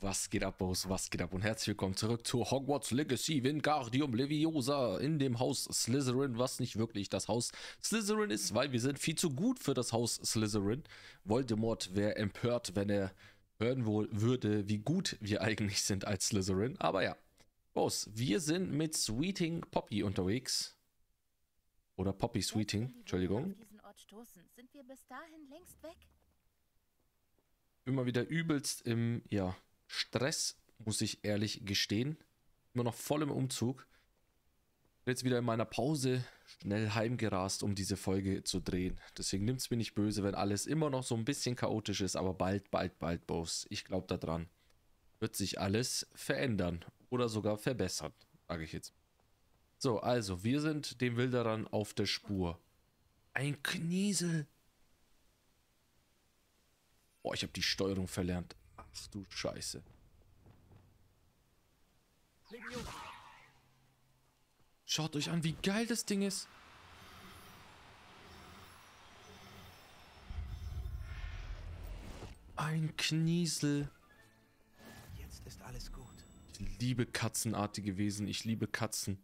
Was geht ab, Boss? Was geht ab? Und herzlich willkommen zurück zu Hogwarts Legacy Wingardium Leviosa in dem Haus Slytherin, was nicht wirklich das Haus Slytherin ist, weil wir sind viel zu gut für das Haus Slytherin. Voldemort wäre empört, wenn er hören wohl würde, wie gut wir eigentlich sind als Slytherin. Aber ja, Boss, wir sind mit Sweeting Poppy unterwegs. Oder Poppy Sweeting, Entschuldigung. Stoßen, sind wir bis dahin längst weg? immer wieder übelst im ja, Stress, muss ich ehrlich gestehen. Immer noch voll im Umzug. Jetzt wieder in meiner Pause schnell heimgerast, um diese Folge zu drehen. Deswegen nimmt es mir nicht böse, wenn alles immer noch so ein bisschen chaotisch ist, aber bald, bald, bald, Boss. Ich glaube daran. Wird sich alles verändern oder sogar verbessern, sage ich jetzt. So, also, wir sind dem Wilderern auf der Spur. Ein Kniesel. Boah, ich habe die Steuerung verlernt. Ach du Scheiße. Schaut euch an, wie geil das Ding ist. Ein Kniesel. Jetzt ist alles gut. Ich liebe katzenartige Wesen. Ich liebe Katzen.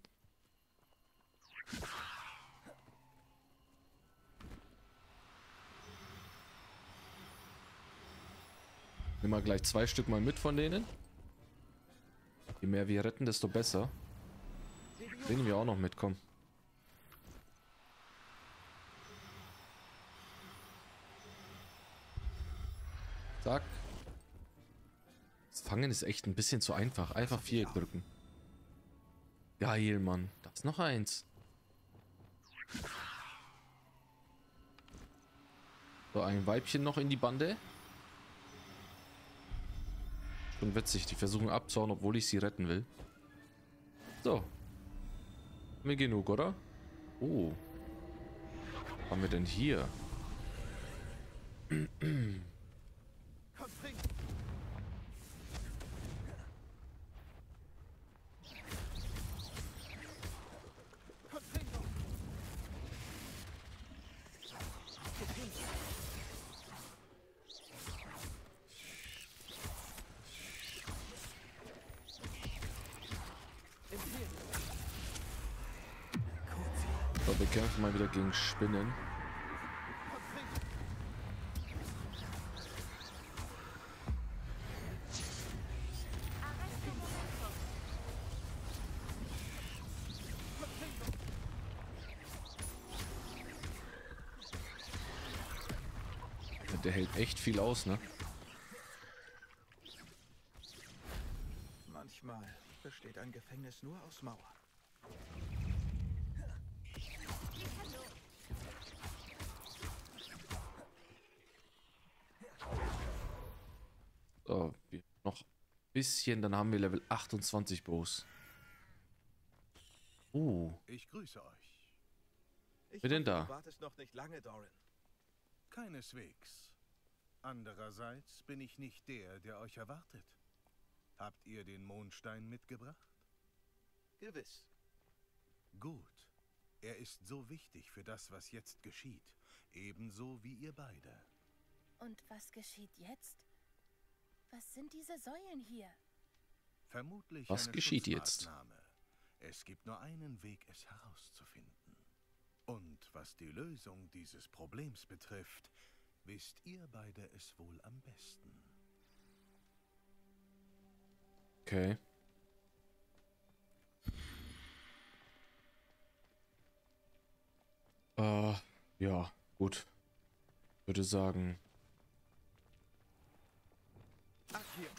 Nimm mal gleich zwei Stück mal mit von denen. Je mehr wir retten, desto besser. Den wir auch noch mitkommen. Zack. Das Fangen ist echt ein bisschen zu einfach. Einfach Viereck drücken. Geil, Mann. Da ist noch eins. So, ein Weibchen noch in die Bande. Schon witzig, die versuchen abzuhauen, obwohl ich sie retten will. So. Mir genug, oder? Oh. Was haben wir denn hier? kämpfen mal wieder gegen Spinnen. Der hält echt viel aus, ne? Manchmal besteht ein Gefängnis nur aus Mauer. So, noch ein bisschen, dann haben wir Level 28 Bows. Uh. Ich grüße euch. Ich Wer denn da? Du wartest noch nicht lange, Doran. Keineswegs. Andererseits bin ich nicht der, der euch erwartet. Habt ihr den Mondstein mitgebracht? Gewiss. Gut. Er ist so wichtig für das, was jetzt geschieht. Ebenso wie ihr beide. Und was geschieht jetzt? Was sind diese Säulen hier? Vermutlich Was geschieht jetzt? Es gibt nur einen Weg, es herauszufinden. Und was die Lösung dieses Problems betrifft, wisst ihr beide es wohl am besten. Okay. Äh, ja, gut. Würde sagen, hier.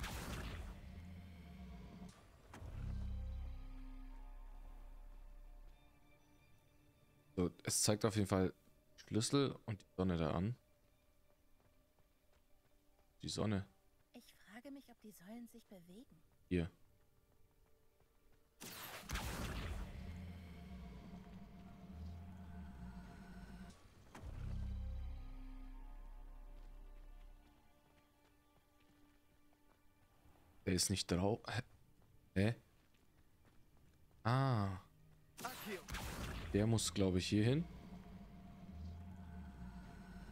So, es zeigt auf jeden Fall Schlüssel und die Sonne da an. Die Sonne. Ich frage mich, ob die Säulen sich bewegen. Hier. Der ist nicht drauf. Hä? Ah. Der muss, glaube ich, hier hin.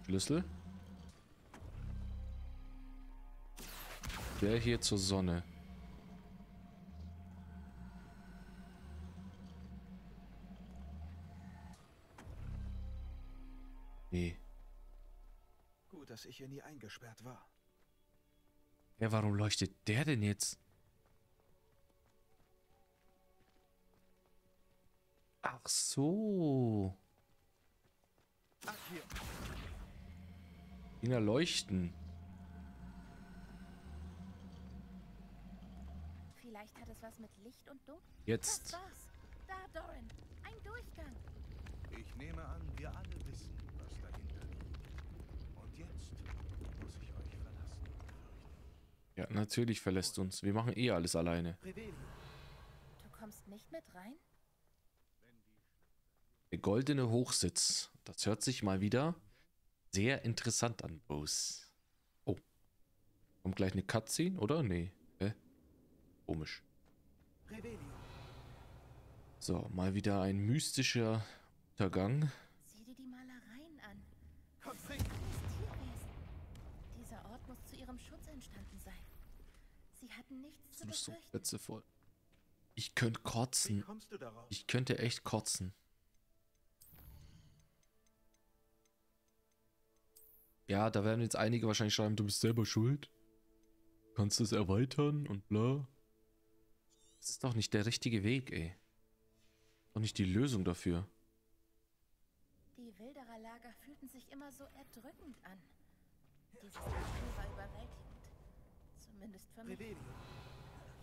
Schlüssel. Der hier zur Sonne. Nee. Gut, dass ich hier nie eingesperrt war. Ja, warum leuchtet der denn jetzt? Ach so. Ach, hier. Dinger leuchten. Vielleicht hat es was mit Licht und Dunkel. Jetzt. Das war's. Da, Doran. Ein Durchgang. Ich nehme an, wir alle wissen, was dahinter liegt. Und jetzt muss ich euch verlassen. Ja, natürlich verlässt uns. Wir machen eh alles alleine. Du kommst nicht mit rein? Der goldene Hochsitz. Das hört sich mal wieder sehr interessant an, Bose. Oh. Kommt gleich eine Cutscene, oder? Nee. Hä? Komisch. So, mal wieder ein mystischer Untergang. Nichts zu Das so befürchten. Plätze voll. Ich könnte Wie kotzen. kommst du darauf? Ich könnte echt kotzen. Ja, da werden jetzt einige wahrscheinlich schreiben, du bist selber schuld. Kannst es erweitern und bla. Das ist doch nicht der richtige Weg, ey. Doch nicht die Lösung dafür. Die Wilderer Lager fühlten sich immer so erdrückend an. Dieses Gefühl war überwältigend. Zumindest für mich. Revelio.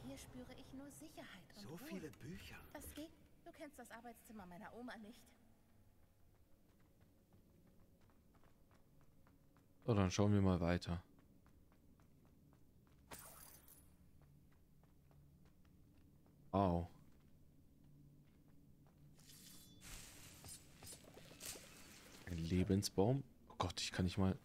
Hier spüre ich nur Sicherheit und So Ruhe. viele Bücher. Das geht. Du kennst das Arbeitszimmer meiner Oma nicht. So, dann schauen wir mal weiter. Wow. Ein Lebensbaum. Oh Gott, ich kann nicht mal.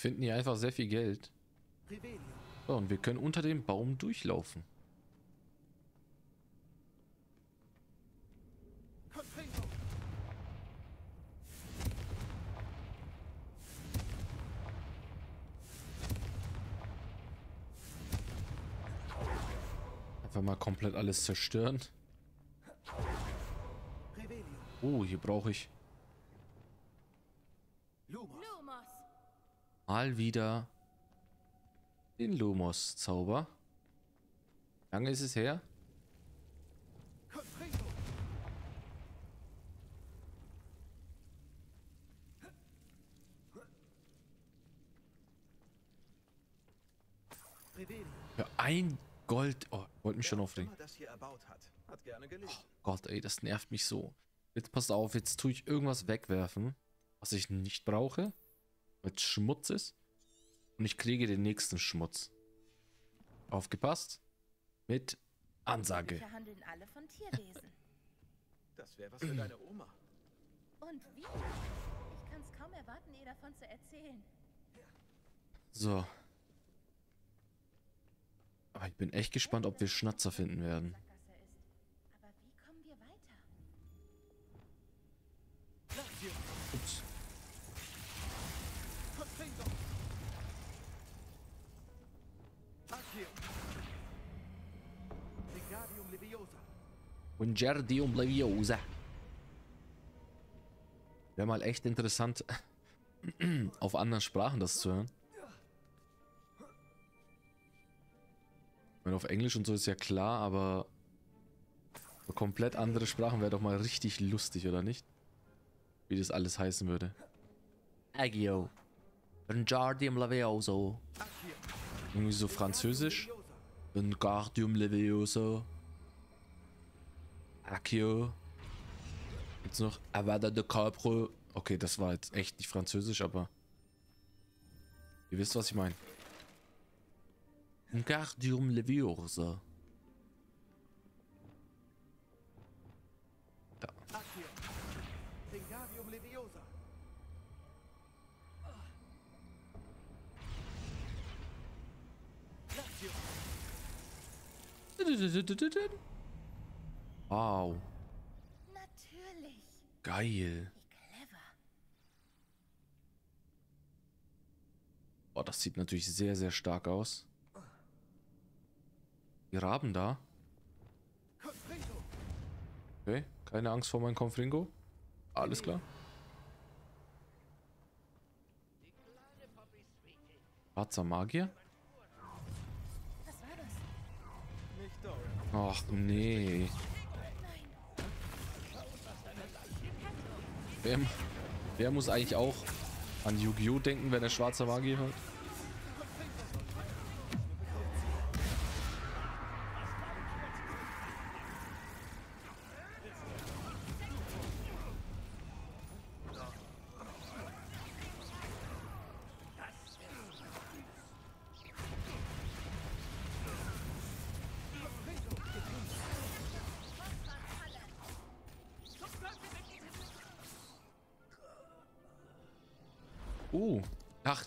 Finden hier einfach sehr viel Geld. So, und wir können unter dem Baum durchlaufen. Einfach mal komplett alles zerstören. Oh, hier brauche ich mal wieder den Lumos-Zauber. Lange ist es her? Für ein Gold. Oh, wollte mich schon aufregen. gelesen. Gott, ey, das nervt mich so. Jetzt passt auf, jetzt tue ich irgendwas wegwerfen, was ich nicht brauche, weil es Schmutz ist. Und ich kriege den nächsten Schmutz. Aufgepasst? Mit Ansage. Wir handeln alle von Tierwesen. Das wäre was für deine Oma. Und wie? Ich kann es kaum erwarten, ihr davon zu erzählen. So. Aber ich bin echt gespannt, ob wir Schnatzer finden werden. Wingardium Leviosa. Wäre mal echt interessant, auf anderen Sprachen das zu hören. Ich meine, auf Englisch und so ist ja klar, aber so komplett andere Sprachen wäre doch mal richtig lustig, oder nicht? Wie das alles heißen würde. Agio. Wingardium Leviosa. Irgendwie so französisch. Wingardium Leviosa. Accio. Jetzt noch Avada de Capre. Okay, das war jetzt echt nicht französisch, aber. Ihr wisst, was ich meine. Wingardium Leviosa. Da. Accio. Wow. Natürlich. Geil. Wie clever. Boah, das sieht natürlich sehr, sehr stark aus. Die Raben da. Okay, keine Angst vor meinem Confringo. Alles klar. Schwarzer Magier? Was war das? Nicht Doran. Ach nee. Wer, wer muss eigentlich auch an Yu-Gi-Oh! denken, wenn er schwarzer Magier hört?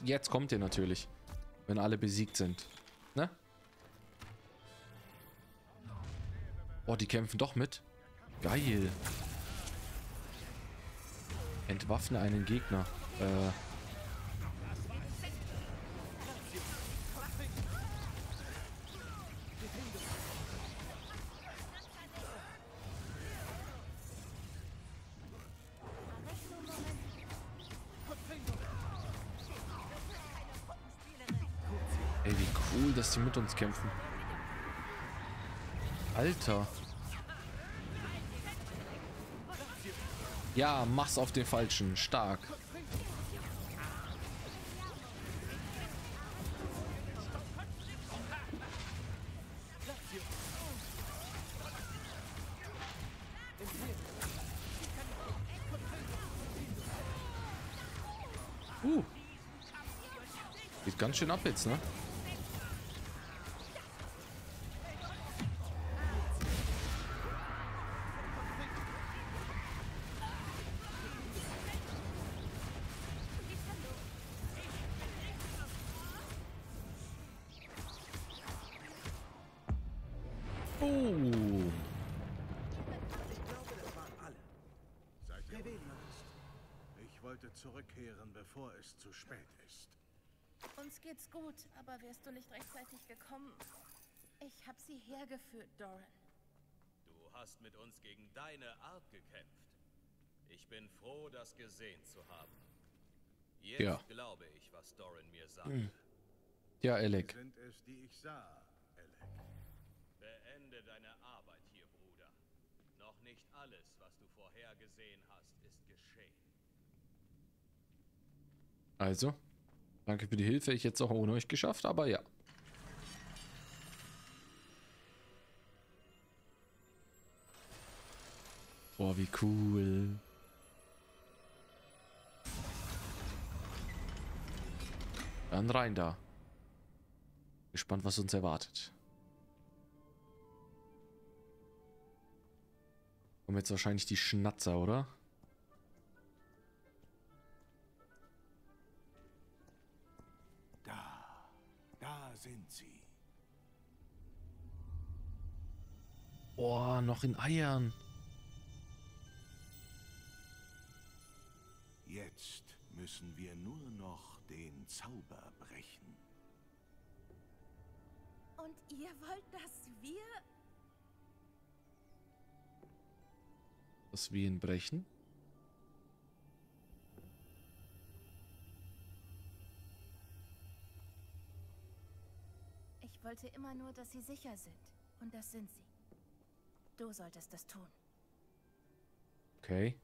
Jetzt kommt ihr natürlich. Wenn alle besiegt sind. Ne? Oh, die kämpfen doch mit. Geil. Entwaffne einen Gegner. Äh. Mit uns kämpfen. Alter. Ja, mach's auf den Falschen. Stark. Uh. Geht ganz schön ab jetzt, ne? Bevor es zu spät ist. Uns geht's gut, aber wärst du nicht rechtzeitig gekommen? Ich hab sie hergeführt, Doran. Du hast mit uns gegen deine Art gekämpft. Ich bin froh, das gesehen zu haben. Jetzt Ja. glaube ich, was Doran mir sagte. Ja, Alec. Sind es, die ich sah, Alec. Beende deine Arbeit hier, Bruder. Noch nicht alles, was du vorhergesehen hast, ist geschehen. Also, danke für die Hilfe. Ich hätte es auch ohne euch geschafft, aber ja. Boah, wie cool. Dann rein da. Gespannt, was uns erwartet. Kommen jetzt wahrscheinlich die Schnatzer, oder? Sind sie. Boah, noch in Eiern. Jetzt müssen wir nur noch den Zauber brechen. Und ihr wollt, dass wir... Dass wir ihn brechen. Wollte immer nur, dass sie sicher sind. Und das sind sie. Du solltest das tun. Okay.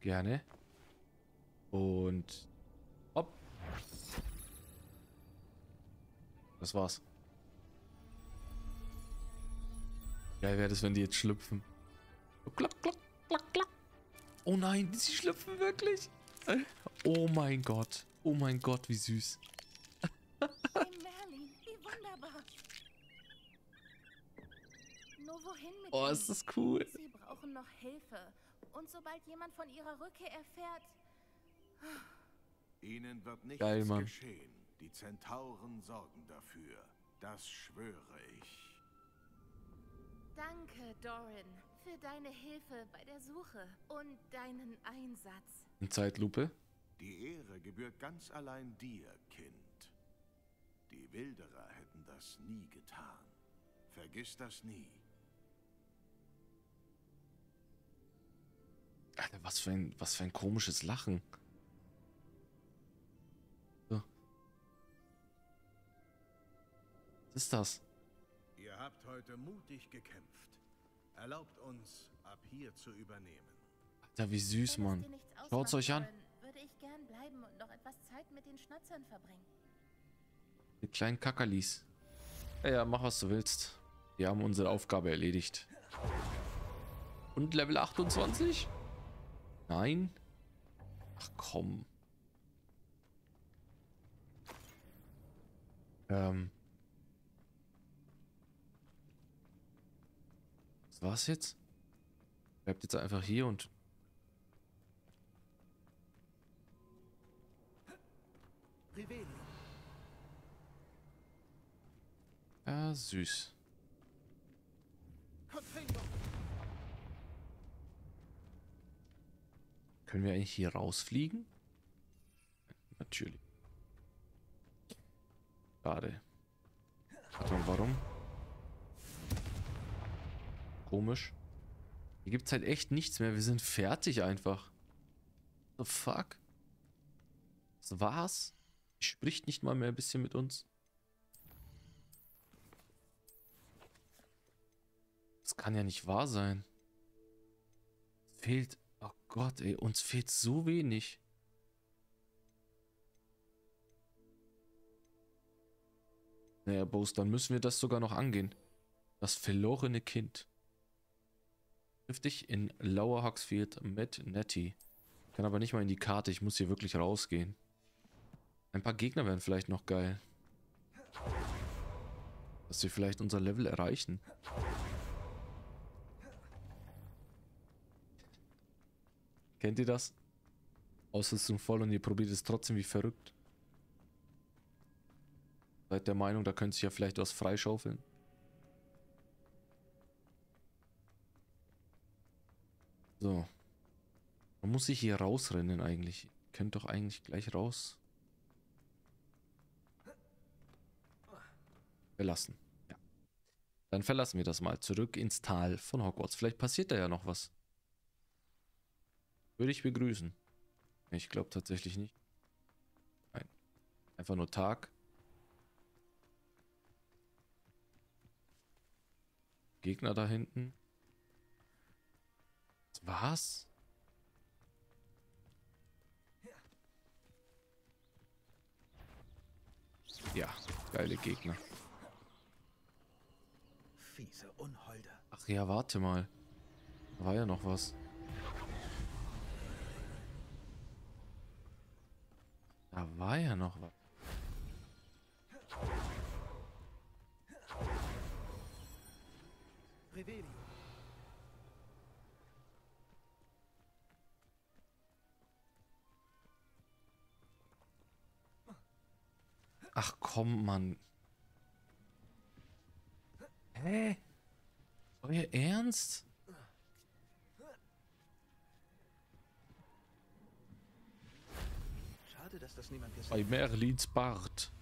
Gerne. Und. Hopp. Das war's. Geil wäre das, wenn die jetzt schlüpfen. So, Klack, klack, klack, klack. Oh nein, sie schlüpfen wirklich. Oh mein Gott. Oh mein Gott, wie süß. Hey Merlin, wie wunderbar. Nur wohin mit Oh, ihnen? Ist das cool. Sie brauchen noch Hilfe. Und sobald jemand von ihrer Rückkehr erfährt... Ihnen wird nichts Geil, Mann. geschehen. Die Zentauren sorgen dafür. Das schwöre ich. Danke, Doran, für deine Hilfe bei der Suche und deinen Einsatz. In Zeitlupe. Die Ehre gebührt ganz allein dir, Kind. Die Wilderer hätten das nie getan. Vergiss das nie. Was für ein, was für ein komisches Lachen. So. Was ist das? Ihr habt heute mutig gekämpft. Erlaubt uns, ab hier zu übernehmen. Alter, wie süß, Mann. Schaut's euch an. Würde ich gern bleiben und noch etwas Zeit mit den Schnatzern verbringen. Die kleinen Kackerlis. Ja, ja, mach was du willst. Wir haben unsere Aufgabe erledigt. Und Level 28? Nein? Ach komm. Ähm. Was war's jetzt? Bleibt jetzt einfach hier und. Ja, süß. Können wir eigentlich hier rausfliegen? Natürlich. Schade. Mal, warum? Komisch. Hier gibt's halt echt nichts mehr. Wir sind fertig einfach. The fuck? Das war's? Die spricht nicht mal mehr ein bisschen mit uns. Das kann ja nicht wahr sein. Fehlt. Gott, ey, uns fehlt so wenig. Naja, Boss, dann müssen wir das sogar noch angehen. Das verlorene Kind. Triff dich in Lower Huxfield mit Nettie. Kann aber nicht mal in die Karte, ich muss hier wirklich rausgehen. Ein paar Gegner wären vielleicht noch geil. Dass wir vielleicht unser Level erreichen. Kennt ihr das? Ausrüstung voll und ihr probiert es trotzdem wie verrückt. Seid der Meinung, da könnte sich ja vielleicht was freischaufeln. So. Man muss sich hier rausrennen eigentlich. Ihr könnt doch eigentlich gleich raus. Verlassen. Ja. Dann verlassen wir das mal. Zurück ins Tal von Hogwarts. Vielleicht passiert da ja noch was. Würde ich begrüßen. Ich glaube tatsächlich nicht. Nein. Einfach nur Tag. Gegner da hinten. War's? Ja, geile Gegner. Fiese Unholde. Ach ja, warte mal. Da war ja noch was. Da war ja noch was. Ach komm, Mann. Hä? Euer Ernst? Schade, dass das niemand gesehen Bei Merlins Bart.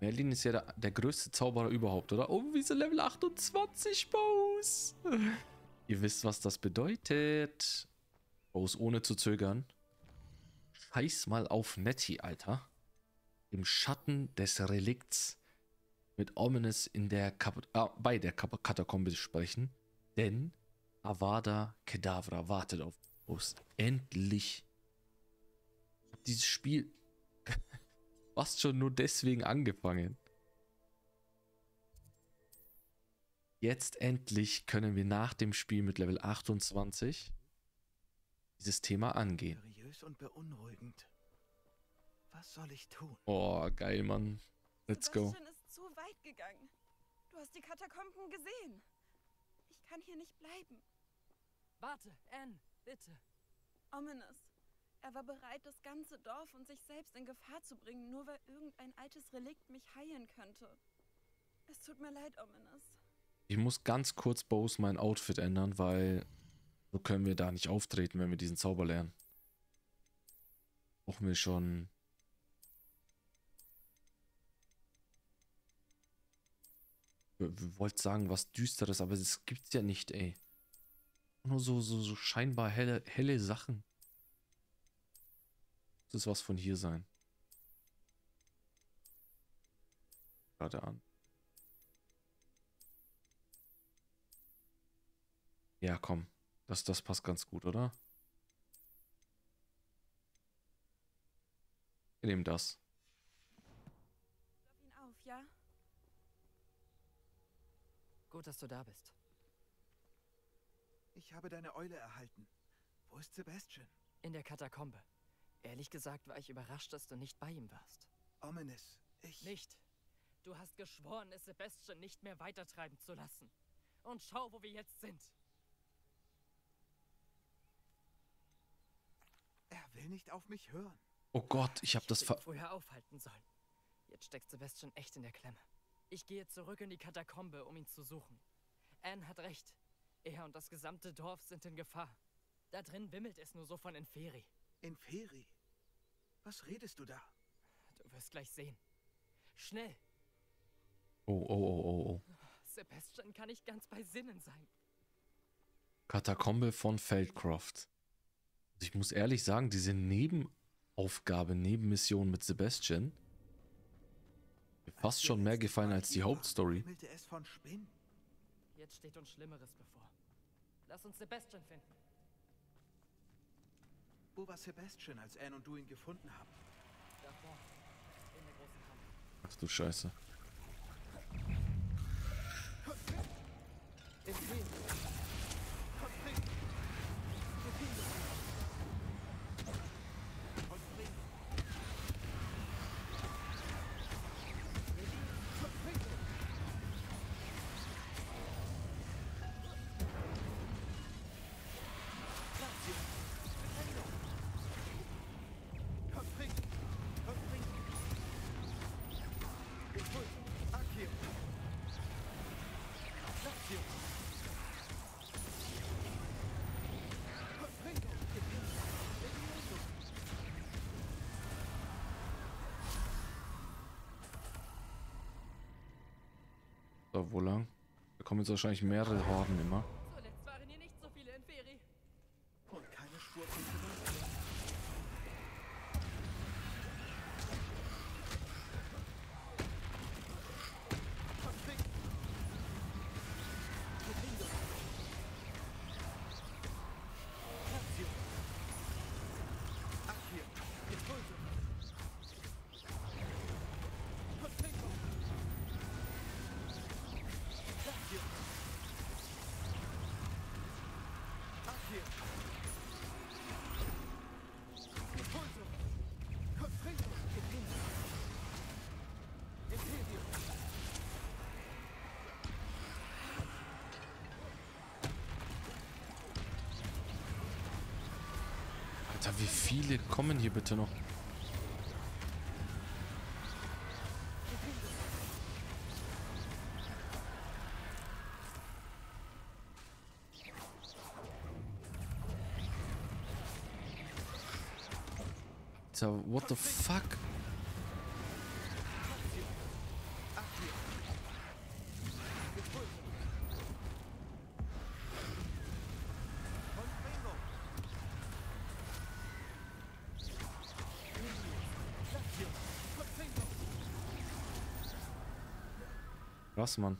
Merlin ist ja der, der größte Zauberer überhaupt, oder? Oh, wir sind Level 28, Bows. Ihr wisst, was das bedeutet. Bows, ohne zu zögern. Scheiß mal auf Nettie, Alter. Im Schatten des Relikts mit Ominous in der Kap ah, bei der Kap Katakombe sprechen. Denn Avada Kedavra wartet auf uns. Endlich. Dieses Spiel fast schon nur deswegen angefangen. Jetzt endlich können wir nach dem Spiel mit Level 28 dieses Thema angehen. Mysteriös und beunruhigend. Was soll ich tun? Oh, geil, Mann. Let's go. Sebastian ist zu weit gegangen. Du hast die Katakomben gesehen. Ich kann hier nicht bleiben. Warte, Anne, bitte. Ominous. Er war bereit, das ganze Dorf und sich selbst in Gefahr zu bringen, nur weil irgendein altes Relikt mich heilen könnte. Es tut mir leid, Ominous. Ich muss ganz kurz Bose mein Outfit ändern, weil so können wir da nicht auftreten, wenn wir diesen Zauber lernen. Brauchen wir schon. Wir, wollten sagen, was Düsteres, aber es gibt's ja nicht, ey. Nur so, so, so scheinbar helle, helle Sachen. Das ist was von hier sein. Gerade an. Ja, komm. Das, das passt ganz gut, oder? Wir nehmen das. Ihn auf, ja? Gut, dass du da bist. Ich habe deine Eule erhalten. Wo ist Sebastian? In der Katakombe. Ehrlich gesagt war ich überrascht, dass du nicht bei ihm warst. Ominous, ich... Nicht. Du hast geschworen, es Sebastian nicht mehr weitertreiben zu lassen. Und schau, wo wir jetzt sind. Er will nicht auf mich hören. Oh Gott, ich habe das ver... vorher aufhalten sollen. Jetzt steckt Sebastian echt in der Klemme. Ich gehe zurück in die Katakombe, um ihn zu suchen. Anne hat recht. Er und das gesamte Dorf sind in Gefahr. Da drin wimmelt es nur so von Inferi. In Feri. Was redest du da? Du wirst gleich sehen. Schnell! Oh, oh, oh, oh, oh. Sebastian kann nicht ganz bei Sinnen sein. Katakombe von Feldcroft. Also Ich muss ehrlich sagen, diese Nebenaufgabe, Nebenmission mit Sebastian mir fast schon mehr gefallen als die Hauptstory. Es von Spinnen. Jetzt steht uns Schlimmeres bevor. Lass uns Sebastian finden. Wo war Sebastian, als Anne und du ihn gefunden haben? Da vorne. In der großen Kammer. Ach du Scheiße. So, wo lang? Da kommen jetzt wahrscheinlich mehrere Horden immer. Alter, wie viele kommen hier bitte noch? Alter, what the fuck? Was, Mann?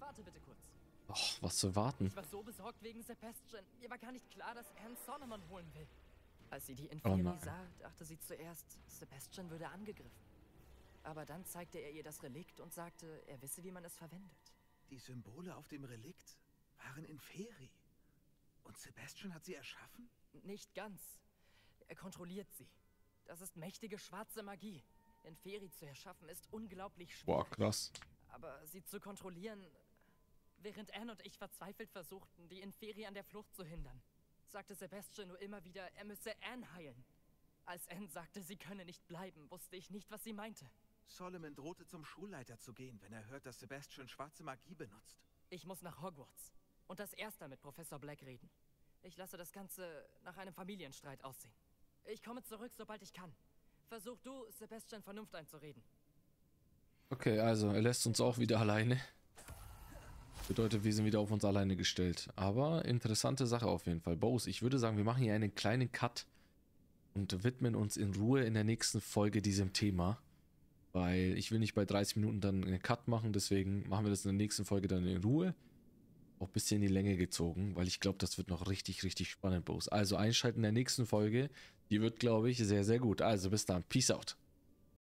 Warte bitte kurz. Och, was zu warten. Ich war so besorgt wegen Sebastian. Mir war gar nicht klar, dass Anne Solomon holen will. Als sie die Oh Inferi nein. sah, dachte sie zuerst, Sebastian würde angegriffen. Aber dann zeigte er ihr das Relikt und sagte, er wisse, wie man es verwendet. Die Symbole auf dem Relikt waren in Feri. Und Sebastian hat sie erschaffen? Nicht ganz. Er kontrolliert sie. Das ist mächtige schwarze Magie. Inferi zu erschaffen ist unglaublich schwierig. Boah, krass. Aber sie zu kontrollieren, während Anne und ich verzweifelt versuchten, die Inferi an der Flucht zu hindern, sagte Sebastian nur immer wieder, er müsse Anne heilen. Als Anne sagte, sie könne nicht bleiben, wusste ich nicht, was sie meinte. Solomon drohte zum Schulleiter zu gehen, wenn er hört, dass Sebastian schwarze Magie benutzt. Ich muss nach Hogwarts. Und das erste mit Professor Black reden. Ich lasse das Ganze nach einem Familienstreit aussehen. Ich komme zurück, sobald ich kann. Versuch du, Sebastian Vernunft einzureden. Okay, also er lässt uns auch wieder alleine. Bedeutet, wir sind wieder auf uns alleine gestellt. Aber interessante Sache auf jeden Fall. Bose, ich würde sagen, wir machen hier einen kleinen Cut und widmen uns in Ruhe in der nächsten Folge diesem Thema. Weil ich will nicht bei 30 Minuten dann einen Cut machen, deswegen machen wir das in der nächsten Folge dann in Ruhe. Auch ein bisschen in die Länge gezogen, weil ich glaube, das wird noch richtig, richtig spannend, Bose. Also einschalten in der nächsten Folge. Die wird, glaube ich, sehr, sehr gut. Also bis dann. Peace out.